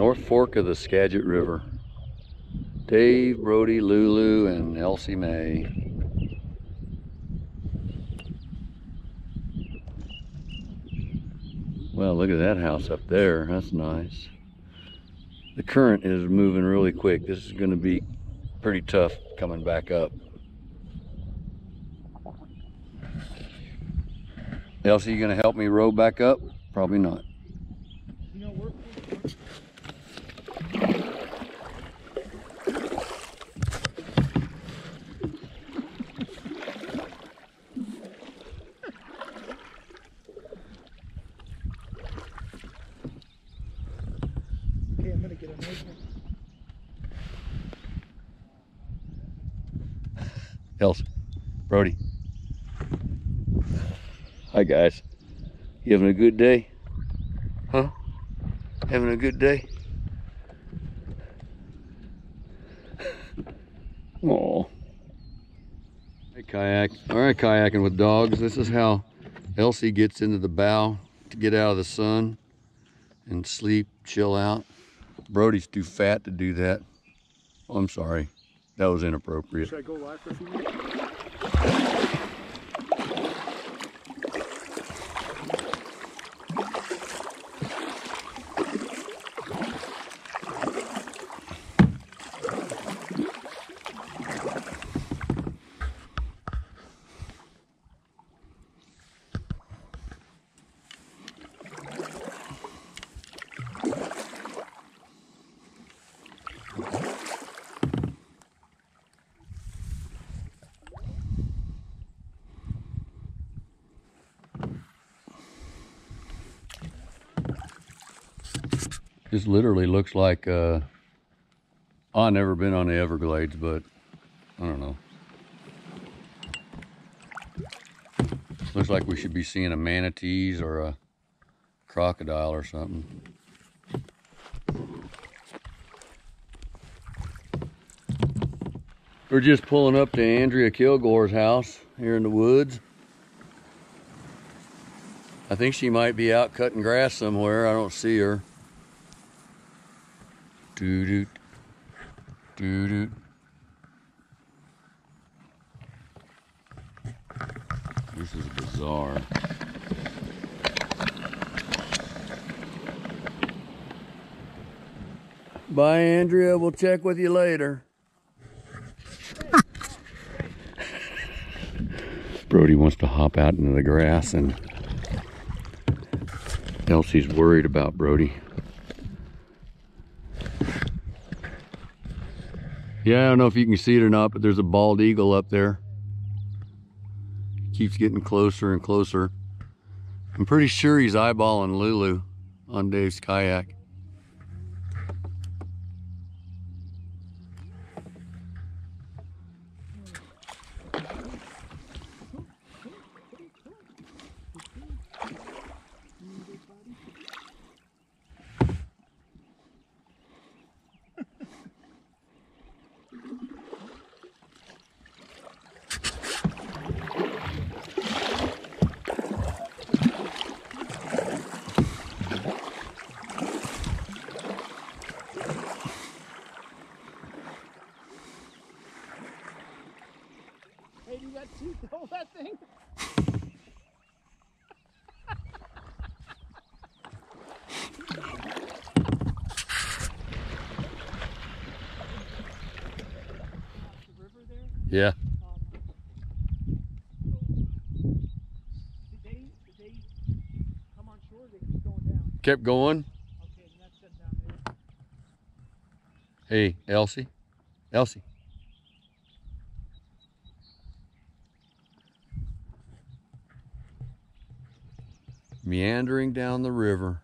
North Fork of the Skagit River. Dave, Brody, Lulu, and Elsie Mae. Well, look at that house up there. That's nice. The current is moving really quick. This is going to be pretty tough coming back up. Elsie, you going to help me row back up? Probably not. Okay, I'm gonna get a nice one. Elsie, Brody. Hi guys. You having a good day? Huh? Having a good day? Oh. Hey kayak. Alright, kayaking with dogs. This is how Elsie gets into the bow to get out of the sun and sleep, chill out. Brody's too fat to do that. I'm sorry. That was inappropriate. Should I go live for a few minutes? This literally looks like uh I've never been on the Everglades, but I don't know. Looks like we should be seeing a manatees or a crocodile or something. We're just pulling up to Andrea Kilgore's house here in the woods. I think she might be out cutting grass somewhere. I don't see her. Doo doot. This is bizarre. Bye, Andrea. We'll check with you later. Brody wants to hop out into the grass, and Elsie's worried about Brody. Yeah, I don't know if you can see it or not, but there's a bald eagle up there. Keeps getting closer and closer. I'm pretty sure he's eyeballing Lulu on Dave's kayak. You got teeth to hold that thing? The river there, Yeah. did they, did they come on shore? or They keep going down. Kept going. Okay, then down there. Hey, Elsie. Elsie. Meandering down the river.